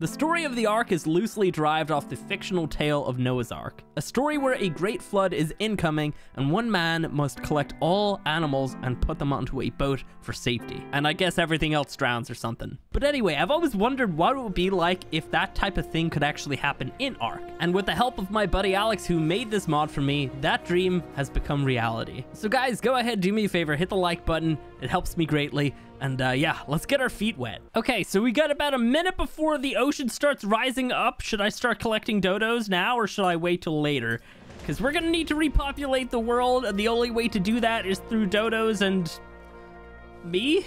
The story of the Ark is loosely derived off the fictional tale of Noah's Ark, a story where a great flood is incoming and one man must collect all animals and put them onto a boat for safety. And I guess everything else drowns or something. But anyway, I've always wondered what it would be like if that type of thing could actually happen in Ark. And with the help of my buddy Alex who made this mod for me, that dream has become reality. So guys, go ahead, do me a favor, hit the like button. It helps me greatly. And uh, yeah, let's get our feet wet. Okay, so we got about a minute before the ocean starts rising up. Should I start collecting dodos now or should I wait till later? Because we're going to need to repopulate the world. And the only way to do that is through dodos and me.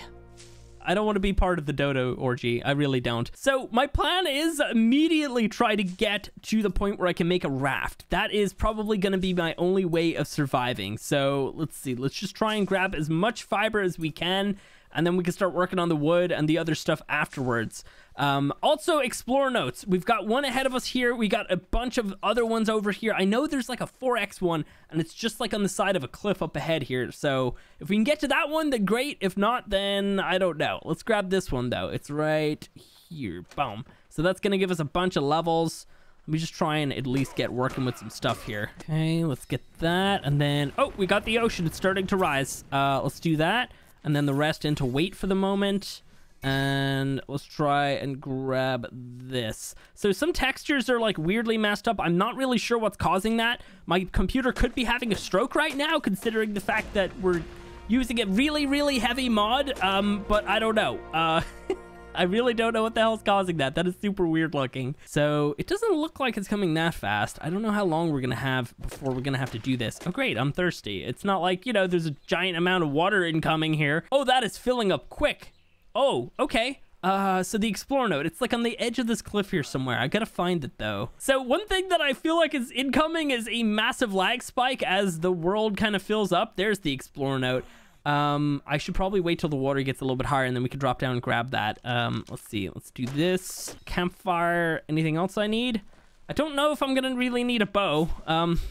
I don't want to be part of the dodo orgy. I really don't. So my plan is immediately try to get to the point where I can make a raft. That is probably going to be my only way of surviving. So let's see. Let's just try and grab as much fiber as we can and then we can start working on the wood and the other stuff afterwards. Um, also, explore notes. We've got one ahead of us here. We got a bunch of other ones over here. I know there's like a 4x one, and it's just like on the side of a cliff up ahead here. So if we can get to that one, then great. If not, then I don't know. Let's grab this one, though. It's right here. Boom. So that's going to give us a bunch of levels. Let me just try and at least get working with some stuff here. Okay, let's get that. And then, oh, we got the ocean. It's starting to rise. Uh, let's do that and then the rest into wait for the moment. And let's try and grab this. So some textures are like weirdly messed up. I'm not really sure what's causing that. My computer could be having a stroke right now, considering the fact that we're using a really, really heavy mod. Um, but I don't know. Uh, I really don't know what the hell's causing that. That is super weird looking. So it doesn't look like it's coming that fast. I don't know how long we're going to have before we're going to have to do this. Oh, great. I'm thirsty. It's not like, you know, there's a giant amount of water incoming here. Oh, that is filling up quick. Oh, okay. Uh, so the Explore Note, it's like on the edge of this cliff here somewhere. I gotta find it though. So one thing that I feel like is incoming is a massive lag spike as the world kind of fills up. There's the Explore Note. Um, I should probably wait till the water gets a little bit higher and then we can drop down and grab that. Um, let's see. Let's do this. Campfire. Anything else I need? I don't know if I'm going to really need a bow. Um,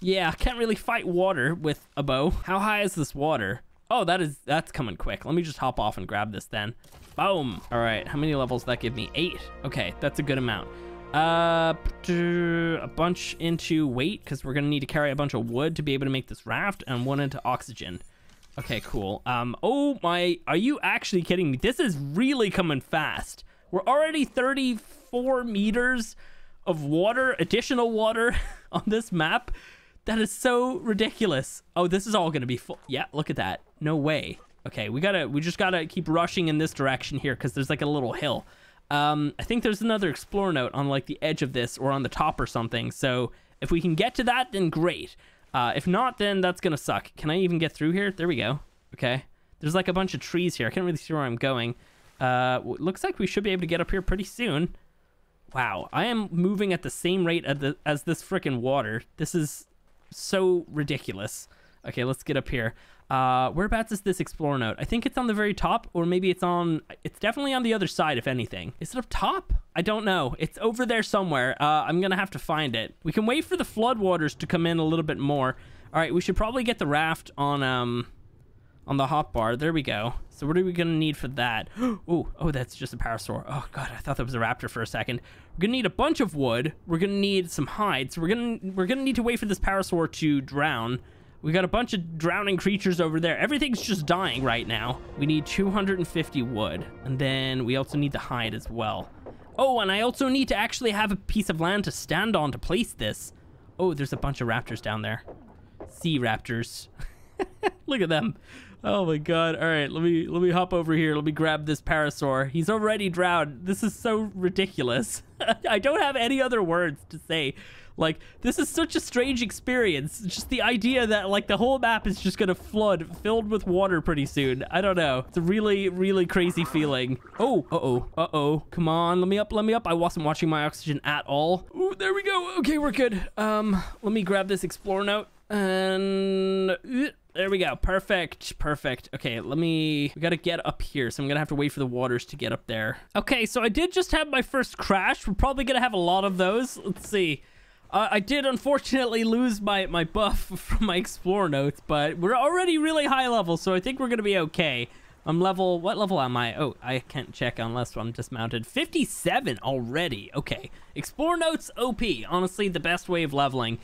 yeah, I can't really fight water with a bow. How high is this water? Oh, that is, that's coming quick. Let me just hop off and grab this then. Boom. All right. How many levels that give me? Eight. Okay. That's a good amount. Uh, a bunch into weight because we're going to need to carry a bunch of wood to be able to make this raft and one into oxygen. Okay, cool. Um, oh my, are you actually kidding me? This is really coming fast. We're already 34 meters of water, additional water on this map. That is so ridiculous. Oh, this is all gonna be full. Yeah, look at that. No way. Okay, we gotta, we just gotta keep rushing in this direction here because there's like a little hill. Um, I think there's another explore note on like the edge of this or on the top or something. So if we can get to that, then great. Uh, if not, then that's gonna suck. Can I even get through here? There we go. Okay. There's like a bunch of trees here. I can't really see where I'm going. Uh, looks like we should be able to get up here pretty soon. Wow, I am moving at the same rate as, the, as this freaking water. This is so ridiculous. Okay, let's get up here. Uh, whereabouts is this explore note? I think it's on the very top, or maybe it's on... It's definitely on the other side, if anything. Is it up top? I don't know. It's over there somewhere. Uh, I'm gonna have to find it. We can wait for the floodwaters to come in a little bit more. All right, we should probably get the raft on um on the hotbar. There we go. So what are we gonna need for that? oh, oh, that's just a parasaur. Oh god, I thought that was a raptor for a second. We're gonna need a bunch of wood. We're gonna need some hides. We're gonna we're gonna need to wait for this parasaur to drown. We got a bunch of drowning creatures over there. Everything's just dying right now. We need 250 wood. And then we also need the hide as well. Oh, and I also need to actually have a piece of land to stand on to place this. Oh, there's a bunch of raptors down there. Sea raptors. Look at them. Oh my god. All right, let me let me hop over here. Let me grab this parasaur. He's already drowned. This is so ridiculous. I don't have any other words to say. Like, this is such a strange experience. Just the idea that, like, the whole map is just gonna flood, filled with water pretty soon. I don't know. It's a really, really crazy feeling. Oh, uh-oh, uh-oh. Come on, let me up, let me up. I wasn't watching my oxygen at all. Ooh, there we go. Okay, we're good. Um, let me grab this explore note. And... There we go. Perfect. Perfect. Okay, let me... We gotta get up here, so I'm gonna have to wait for the waters to get up there. Okay, so I did just have my first crash. We're probably gonna have a lot of those. Let's see. Uh, I did unfortunately lose my, my buff from my Explore notes, but we're already really high level, so I think we're going to be okay. I'm level, what level am I? Oh, I can't check unless I'm dismounted. 57 already. Okay. Explore notes OP. Honestly, the best way of leveling.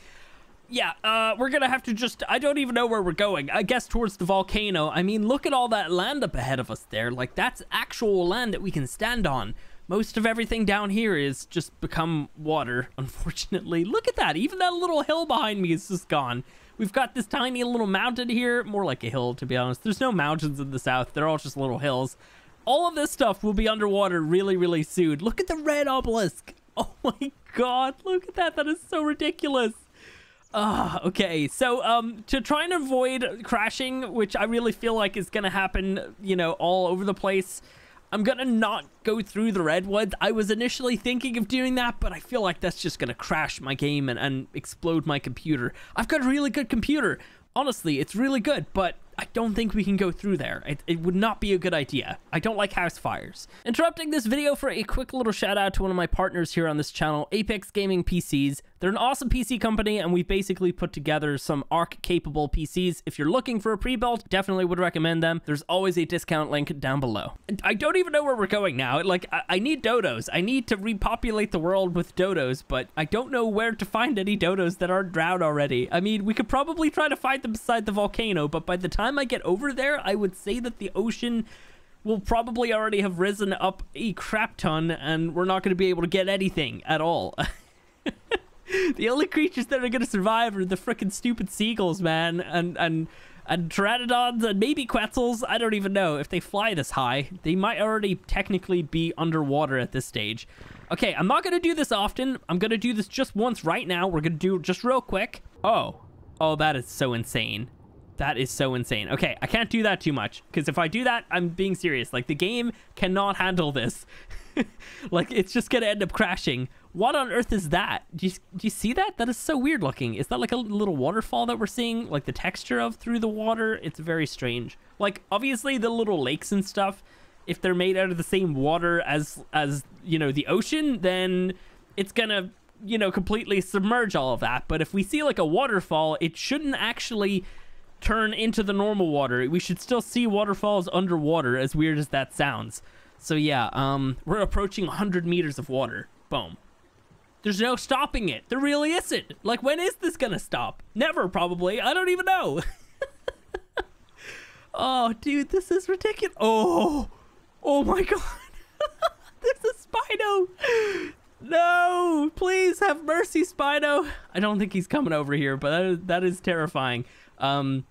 Yeah, uh, we're gonna have to just, I don't even know where we're going. I guess towards the volcano. I mean, look at all that land up ahead of us there. Like, that's actual land that we can stand on. Most of everything down here is just become water, unfortunately. Look at that. Even that little hill behind me is just gone. We've got this tiny little mountain here, more like a hill, to be honest. There's no mountains in the south. They're all just little hills. All of this stuff will be underwater really, really soon. Look at the red obelisk. Oh my god, look at that. That is so ridiculous. Ah, uh, okay. So, um, to try and avoid crashing, which I really feel like is going to happen, you know, all over the place, I'm gonna not go through the redwoods. I was initially thinking of doing that, but I feel like that's just gonna crash my game and, and explode my computer. I've got a really good computer. Honestly, it's really good, but I don't think we can go through there. It, it, would not be a good idea. I don't like house fires. Interrupting this video for a quick little shout out to one of my partners here on this channel, Apex Gaming PCs. They're an awesome PC company and we've basically put together some ARK capable PCs. If you're looking for a pre-built, definitely would recommend them. There's always a discount link down below. I don't even know where we're going now. Like, I, I need dodos. I need to repopulate the world with dodos, but I don't know where to find any dodos that aren't drowned already. I mean, we could probably try to find them beside the volcano, but by the time I get over there, I would say that the ocean will probably already have risen up a crap ton and we're not going to be able to get anything at all. the only creatures that are to survive are the freaking stupid seagulls, man, and and and pteranodons and maybe quetzals. I don't even know if they fly this high. They might already technically be underwater at this stage. Okay, I'm not to do this often. I'm to do this just once right now. We're to do just real quick. Oh. Oh, that is so insane. That is so insane. Okay, I can't do that too much because if I do that, I'm being serious. Like the game cannot handle this. like it's just gonna end up crashing. What on earth is that? Do you, do you see that? That is so weird looking. Is that like a little waterfall that we're seeing? Like the texture of through the water? It's very strange. Like obviously the little lakes and stuff, if they're made out of the same water as as you know the ocean, then it's gonna you know completely submerge all of that. But if we see like a waterfall, it shouldn't actually turn into the normal water. We should still see waterfalls underwater, as weird as that sounds. So yeah, um, we're approaching 100 meters of water. Boom. There's no stopping it. There really isn't. Like, when is this gonna stop? Never, probably. I don't even know. oh, dude, this is ridiculous. Oh, oh my god. There's a Spino. No, please have mercy, Spino. I don't think he's coming over here, but that is, that is terrifying. Um,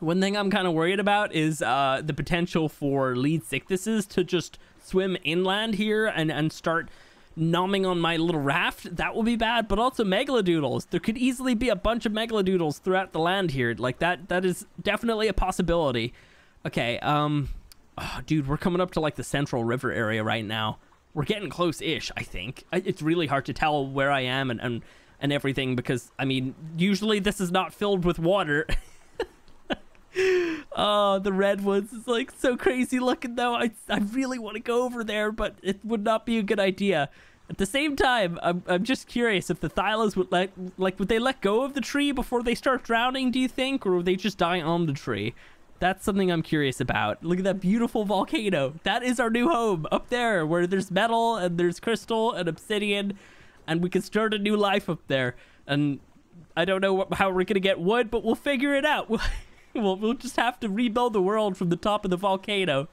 one thing I'm kind of worried about is uh, the potential for Leedsichthyses to just swim inland here and, and start nomming on my little raft. That will be bad, but also megalodoodles. There could easily be a bunch of megalodoodles throughout the land here. Like that, that is definitely a possibility. Okay, um, oh, dude, we're coming up to like the Central River area right now. We're getting close-ish, I think. It's really hard to tell where I am and, and, and everything because, I mean, usually this is not filled with water. oh, the redwoods is like so crazy looking though. I, I really want to go over there, but it would not be a good idea. At the same time, I'm, I'm just curious if the Thylas would let like would they let go of the tree before they start drowning, do you think? Or would they just die on the tree? That's something I'm curious about. Look at that beautiful volcano. That is our new home up there where there's metal and there's crystal and obsidian and we can start a new life up there. And I don't know how we're going to get wood, but we'll figure it out. we'll, we'll just have to rebuild the world from the top of the volcano.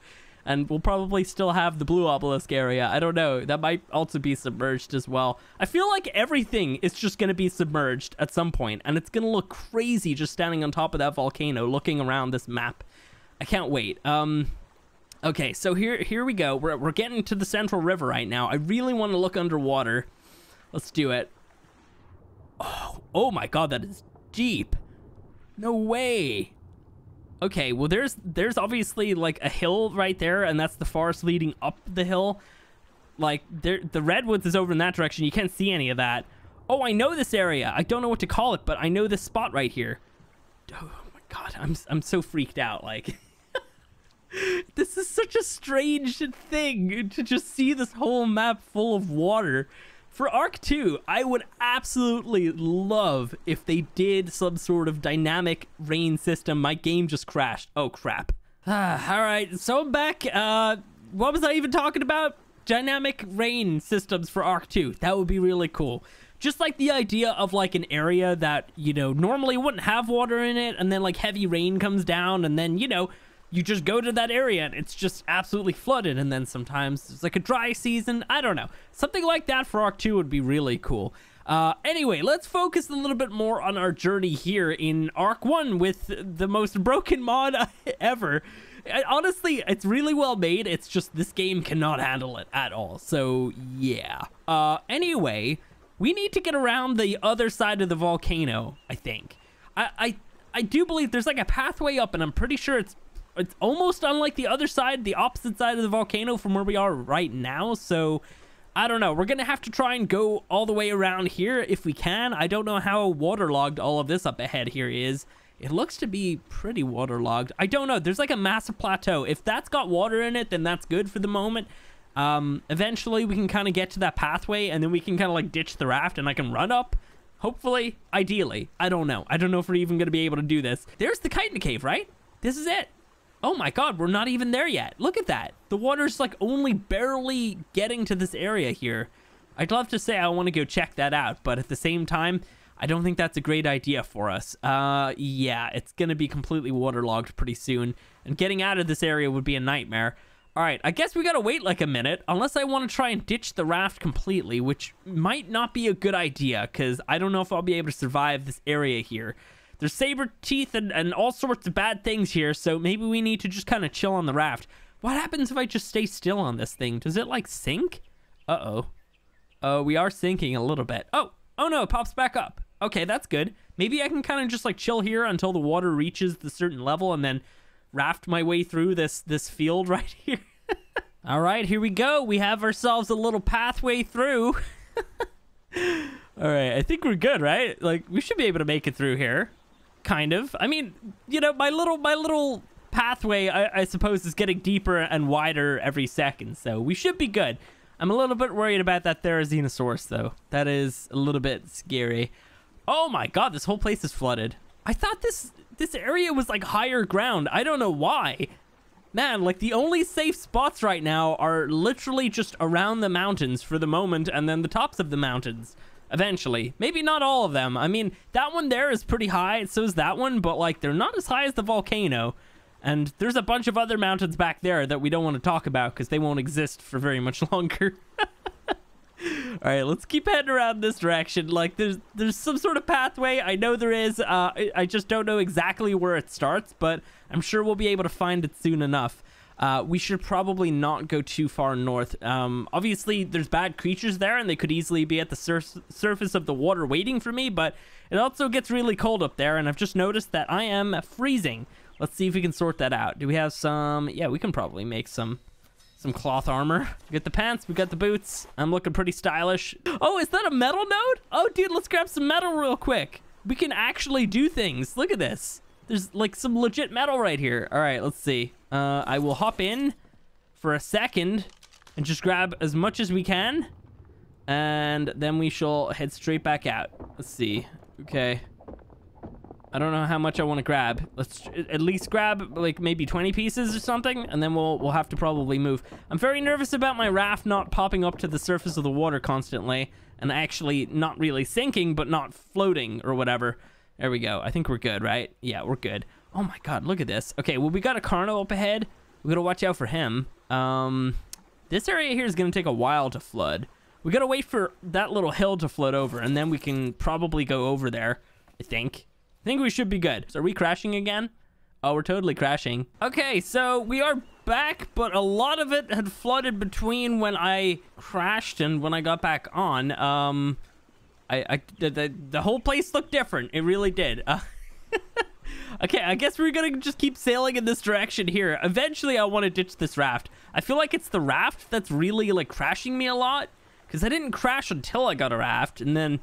And we'll probably still have the blue obelisk area. I don't know. That might also be submerged as well. I feel like everything is just going to be submerged at some point, And it's going to look crazy just standing on top of that volcano looking around this map. I can't wait. Um, okay, so here here we go. We're, we're getting to the Central River right now. I really want to look underwater. Let's do it. Oh, oh my god, that is deep. No way. Okay, well there's there's obviously like a hill right there, and that's the forest leading up the hill. Like there, the redwoods is over in that direction. You can't see any of that. Oh, I know this area. I don't know what to call it, but I know this spot right here. Oh my god, I'm I'm so freaked out. Like this is such a strange thing to just see this whole map full of water. For Ark 2, I would absolutely love if they did some sort of dynamic rain system. My game just crashed. Oh, crap. Ah, all right, so I'm back. Uh, what was I even talking about? Dynamic rain systems for Ark 2. That would be really cool. Just like the idea of like an area that, you know, normally wouldn't have water in it, and then like heavy rain comes down, and then, you know, you just go to that area and it's just absolutely flooded, and then sometimes it's like a dry season. I don't know. Something like that for Ark 2 would be really cool. Uh, anyway, let's focus a little bit more on our journey here in Ark 1 with the most broken mod ever. Honestly, it's really well made. It's just this game cannot handle it at all. So, yeah. Uh, anyway, we need to get around the other side of the volcano, I think. I, I, I do believe there's like a pathway up, and I'm pretty sure it's it's almost unlike the other side, the opposite side of the volcano from where we are right now. So I don't know. We're going to have to try and go all the way around here if we can. I don't know how waterlogged all of this up ahead here is. It looks to be pretty waterlogged. I don't know. There's like a massive plateau. If that's got water in it, then that's good for the moment. Um, eventually, we can kind of get to that pathway, and then we can kind of like ditch the raft, and I can run up. Hopefully, ideally. I don't know. I don't know if we're even going to be able to do this. There's the chitin cave, right? This is it. Oh my god, we're not even there yet. Look at that. The water's like only barely getting to this area here. I'd love to say I want to go check that out, but at the same time, I don't think that's a great idea for us. Uh, yeah, it's going to be completely waterlogged pretty soon, and getting out of this area would be a nightmare. All right, I guess we gotta wait like a minute, unless I want to try and ditch the raft completely, which might not be a good idea, because I don't know if I'll be able to survive this area here. There's saber teeth and, and all sorts of bad things here, so maybe we need to just kind of chill on the raft. What happens if I just stay still on this thing? Does it, like, sink? Uh-oh. Oh, uh, we are sinking a little bit. Oh, oh no, it pops back up. Okay, that's good. Maybe I can kind of just, like, chill here until the water reaches the certain level and then raft my way through this, this field right here. All right, here we go. We have ourselves a little pathway through. All right, I think we're good, right? Like, we should be able to make it through here kind of. I mean, you know, my little my little pathway, I, I suppose, is getting deeper and wider every second, so we should be good. I'm a little bit worried about that Therizinosaurus, though. That is a little bit scary. Oh my god, this whole place is flooded. I thought this this area was like higher ground. I don't know why. Man, like the only safe spots right now are literally just around the mountains for the moment and then the tops of the mountains eventually. Maybe not all of them. I mean, that one there is pretty high, so is that one, but like they're not as high as the volcano. And there's a bunch of other mountains back there that we don't want to talk about because they won't exist for very much longer. All right, let's keep heading around this direction. Like, there's there's some sort of pathway. I know there is. Uh, I, I just don't know exactly where it starts, but I'm sure we'll be able to find it soon enough uh, we should probably not go too far north. Um, obviously, there's bad creatures there, and they could easily be at the sur surface of the water waiting for me, but it also gets really cold up there, and I've just noticed that I am freezing. Let's see if we can sort that out. Do we have some... Yeah, we can probably make some some cloth armor. We got the pants, we got the boots. I'm looking pretty stylish. Oh, is that a metal node? Oh, dude, let's grab some metal real quick. We can actually do things. Look at this. There's like some legit metal right here. All right, let's see. Uh, I will hop in for a second and just grab as much as we can. And then we shall head straight back out. Let's see. Okay. I don't know how much I want to grab. Let's at least grab like maybe 20 pieces or something, and then we'll we'll have to probably move. I'm very nervous about my raft not popping up to the surface of the water constantly, and actually not really sinking, but not floating or whatever. There we go. I think we're good, right? Yeah, we're good. Oh my god, look at this. Okay, well, we got a Carno up ahead. We gotta watch out for him. Um, this area here is gonna take a while to flood. We gotta wait for that little hill to flood over, and then we can probably go over there, I think. I think we should be good. So are we crashing again? Oh, we're totally crashing. Okay, so we are back, but a lot of it had flooded between when I crashed and when I got back on. Um, I, I the, the, whole place looked different. It really did. Uh, Okay, I guess we're gonna just keep sailing in this direction here. Eventually, I want to ditch this raft. I feel like it's the raft that's really, like, crashing me a lot. Because I didn't crash until I got a raft, and then,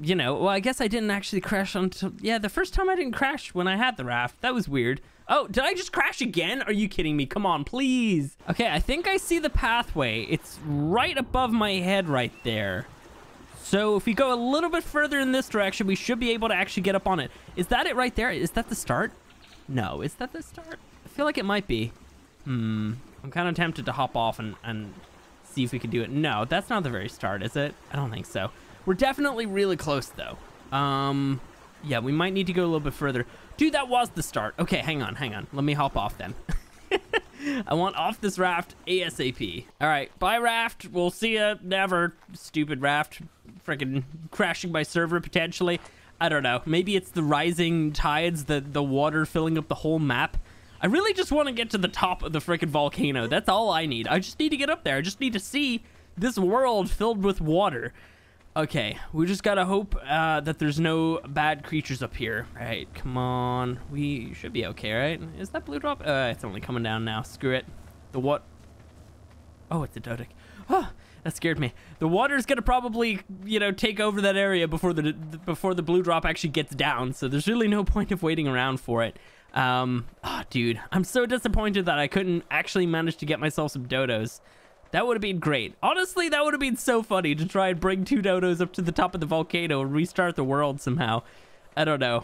you know, well, I guess I didn't actually crash until... Yeah, the first time I didn't crash when I had the raft. That was weird. Oh, did I just crash again? Are you kidding me? Come on, please. Okay, I think I see the pathway. It's right above my head right there. So if we go a little bit further in this direction, we should be able to actually get up on it. Is that it right there? Is that the start? No, is that the start? I feel like it might be. Hmm. I'm kind of tempted to hop off and, and see if we can do it. No, that's not the very start, is it? I don't think so. We're definitely really close, though. Um, yeah, we might need to go a little bit further. Dude, that was the start. Okay, hang on, hang on. Let me hop off then. I want off this raft ASAP. All right, bye raft. We'll see you never, stupid raft. Freaking crashing my server potentially. I don't know. Maybe it's the rising tides, the, the water filling up the whole map. I really just want to get to the top of the freaking volcano. That's all I need. I just need to get up there. I just need to see this world filled with water. Okay, we just gotta hope uh, that there's no bad creatures up here. All right, come on. We should be okay, right? Is that blue drop? Uh, it's only coming down now. Screw it. The what? Oh, it's a Doedic. Oh, that scared me. The water's gonna probably, you know, take over that area before the before the blue drop actually gets down. So there's really no point of waiting around for it. Um, oh, dude, I'm so disappointed that I couldn't actually manage to get myself some dodos. That would have been great. Honestly, that would have been so funny to try and bring two dodos up to the top of the volcano and restart the world somehow. I don't know.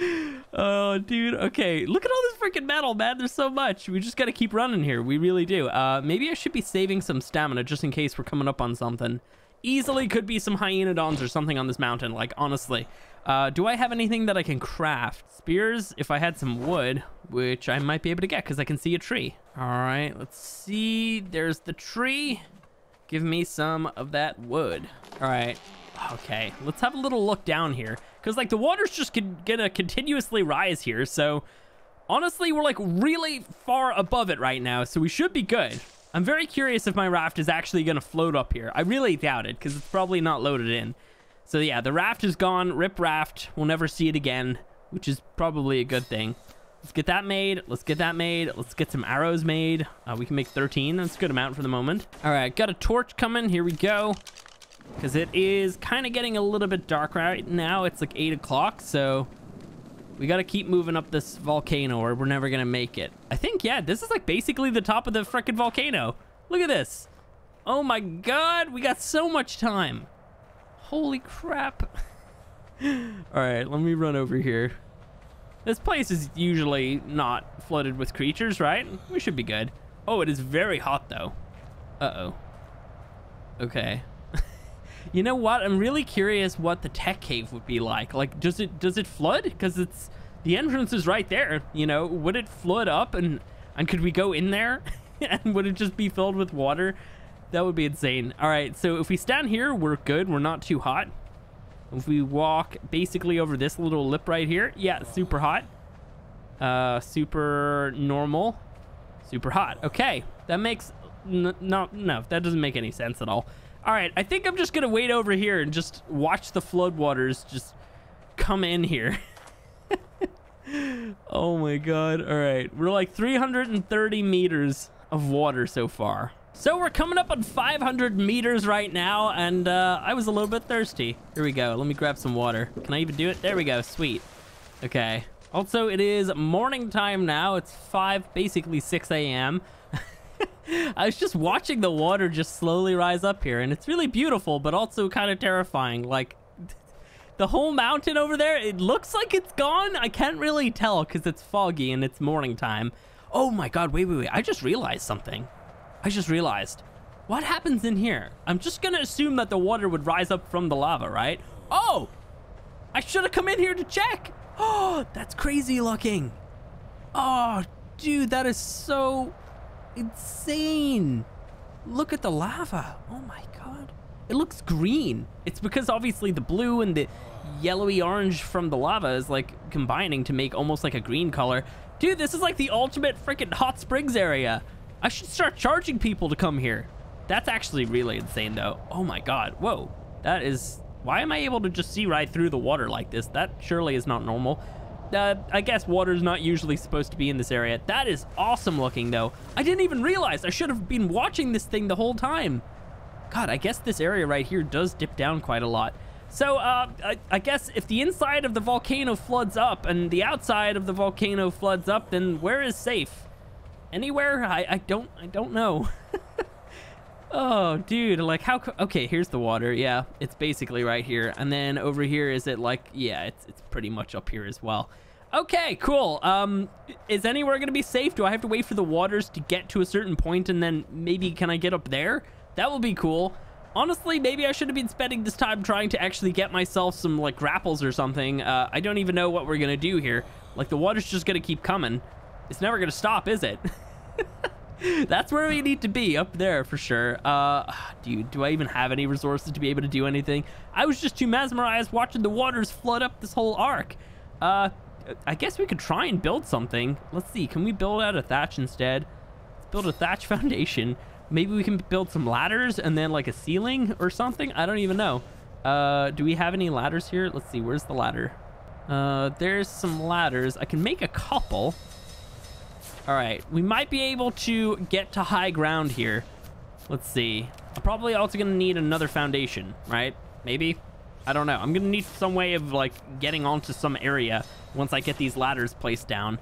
oh, dude. Okay, look at all this freaking metal, man. There's so much. We just got to keep running here. We really do. Uh, maybe I should be saving some stamina just in case we're coming up on something. Easily could be some hyaenodons or something on this mountain, like, honestly. Uh, do I have anything that I can craft? Spears, if I had some wood, which I might be able to get because I can see a tree. All right, let's see. There's the tree. Give me some of that wood. All right. Okay, let's have a little look down here. Because, like, the water's just gonna continuously rise here. So, honestly, we're, like, really far above it right now. So we should be good. I'm very curious if my raft is actually gonna float up here. I really doubt it because it's probably not loaded in. So yeah, the raft is gone. Rip raft. We'll never see it again, which is probably a good thing. Let's get that made. Let's get that made. Let's get some arrows made. Uh, we can make 13. That's a good amount for the moment. All right, got a torch coming. Here we go. Because it is kind of getting a little bit dark right now. It's like 8 o'clock, so we got to keep moving up this volcano or we're never going to make it. I think, yeah, this is like basically the top of the freaking volcano. Look at this. Oh my god, we got so much time. Holy crap. All right, let me run over here. This place is usually not flooded with creatures, right? We should be good. Oh, it is very hot, though. Uh-oh. Okay. You know what? I'm really curious what the tech cave would be like. Like, does it does it flood? Because it's the entrance is right there. You know, would it flood up and and could we go in there? and would it just be filled with water? That would be insane. All right, so if we stand here, we're good. We're not too hot. If we walk basically over this little lip right here, yeah, super hot. Uh, super normal. Super hot. Okay, that makes... no, no, that doesn't make any sense at all. All right, I think I'm just to wait over here and just watch the floodwaters just come in here. oh my god. All right, we're like 330 meters of water so far. So we're coming up on 500 meters right now, and uh, I was a little bit thirsty. Here we go. Let me grab some water. Can I even do it? There we go. Sweet. Okay. Also, it is morning time now. It's 5, basically 6 a.m. I was just watching the water just slowly rise up here, and it's really beautiful, but also kind of terrifying. Like, the whole mountain over there, it looks like it's gone. I can't really tell because it's foggy and it's morning time. Oh my god, wait, wait, wait. I just realized something. I just realized. What happens in here? I'm just gonna assume that the water would rise up from the lava, right? Oh! I should have come in here to check! Oh, that's crazy looking! Oh, dude, that is so insane! Look at the lava! Oh my god. It looks green. It's because obviously the blue and the yellowy orange from the lava is like combining to make almost like a green color. Dude, this is like the ultimate freaking hot springs area. I should start charging people to come here. That's actually really insane, though. Oh my god. Whoa. That is... Why am I able to just see right through the water like this? That surely is not normal. Uh, I guess water's not usually supposed to be in this area. That is awesome looking, though. I didn't even realize. I should have been watching this thing the whole time. God, I guess this area right here does dip down quite a lot. So, uh, I, I, guess if the inside of the volcano floods up and the outside of the volcano floods up, then where is safe? Anywhere? I, I don't, I don't know. oh, dude, like how, okay, here's the water. Yeah, it's basically right here. And then over here, is it like, yeah, it's, it's pretty much up here as well. Okay, cool. Um, is anywhere going to be safe? Do I have to wait for the waters to get to a certain point and then maybe can I get up there? That will be cool. Honestly, maybe I should have been spending this time trying to actually get myself some, like, grapples or something. Uh, I don't even know what we're going to do here. Like, the water's just going to keep coming. It's never going to stop, is it? That's where we need to be, up there for sure. Uh, dude, do I even have any resources to be able to do anything? I was just too mesmerized watching the waters flood up this whole ark. Uh, I guess we could try and build something. Let's see, can we build out a thatch instead? Let's build a thatch foundation. Maybe we can build some ladders and then like a ceiling or something. I don't even know. Uh, do we have any ladders here? Let's see, where's the ladder? Uh, there's some ladders. I can make a couple. All right, we might be able to get to high ground here. Let's see. I'm probably also gonna need another foundation, right? Maybe? I don't know. I'm gonna need some way of like getting onto some area once I get these ladders placed down.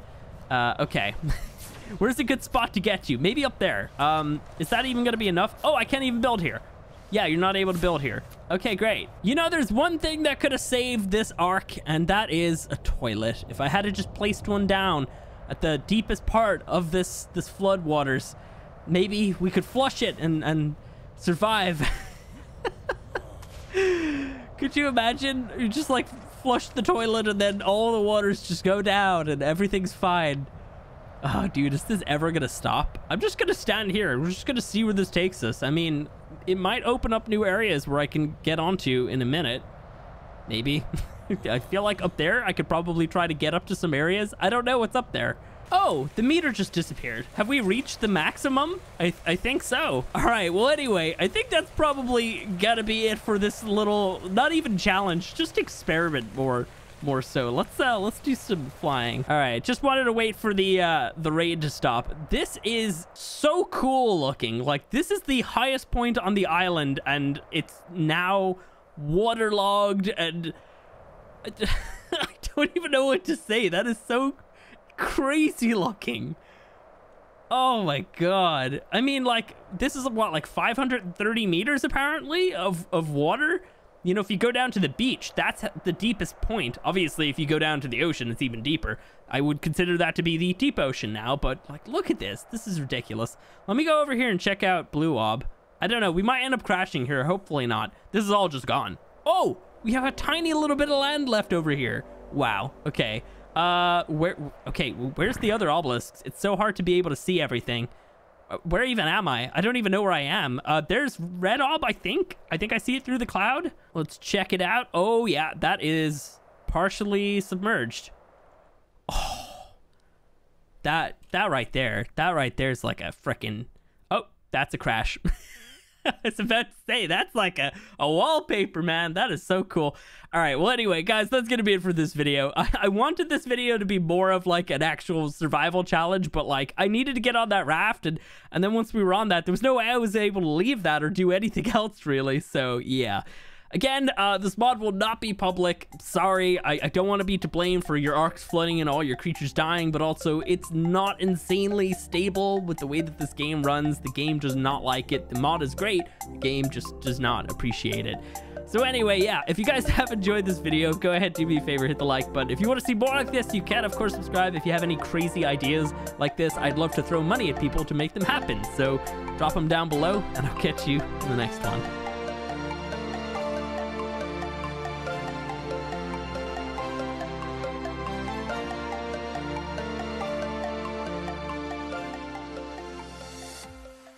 Uh, okay. Where's a good spot to get you? Maybe up there. Um, is that even gonna be enough? Oh, I can't even build here. Yeah, you're not able to build here. Okay, great. You know, there's one thing that could have saved this ark, and that is a toilet. If I had just placed one down at the deepest part of this this flood waters, maybe we could flush it and and survive. Could you imagine? You just like flush the toilet and then all the waters just go down and everything's fine. Oh, dude, is this ever gonna stop? I'm just gonna stand here. We're just gonna see where this takes us. I mean, it might open up new areas where I can get onto in a minute. Maybe. I feel like up there, I could probably try to get up to some areas. I don't know what's up there. Oh, the meter just disappeared. Have we reached the maximum? I, I think so. All right, well, anyway, I think that's probably gotta be it for this little, not even challenge, just experiment more more so. Let's uh let's do some flying. All right, just wanted to wait for the uh the raid to stop. This is so cool looking. Like this is the highest point on the island and it's now waterlogged and I don't even know what to say. That is so crazy looking. Oh my god. I mean, like, this is what, like 530 meters apparently of, of water? You know, if you go down to the beach, that's the deepest point. Obviously, if you go down to the ocean, it's even deeper. I would consider that to be the deep ocean now, but like, look at this. This is ridiculous. Let me go over here and check out Blue Ob. I don't know. We might end up crashing here. Hopefully not. This is all just gone. Oh, we have a tiny little bit of land left over here. Wow. Okay. Uh, where? Okay, where's the other obelisks? It's so hard to be able to see everything. Uh, where even am I? I don't even know where I am. Uh, there's Red Ob, I think. I think I see it through the cloud. Let's check it out. Oh, yeah, that is partially submerged. Oh, that, that right there, that right there is like a freaking, oh, that's a crash. I was about to say, that's like a, a wallpaper, man. That is so cool. All right, well, anyway, guys, that's going to be it for this video. I, I, wanted this video to be more of like an actual survival challenge, but like I needed to get on that raft. And, and then once we were on that, there was no way I was able to leave that or do anything else really. So yeah. Again, uh, this mod will not be public. Sorry, I, I don't want to be to blame for your arks flooding and all your creatures dying, but also it's not insanely stable with the way that this game runs. The game does not like it. The mod is great. The game just does not appreciate it. So anyway, yeah, if you guys have enjoyed this video, go ahead, do me a favor, hit the like button. If you want to see more like this, you can, of course, subscribe. If you have any crazy ideas like this, I'd love to throw money at people to make them happen. So drop them down below, and I'll catch you in the next one.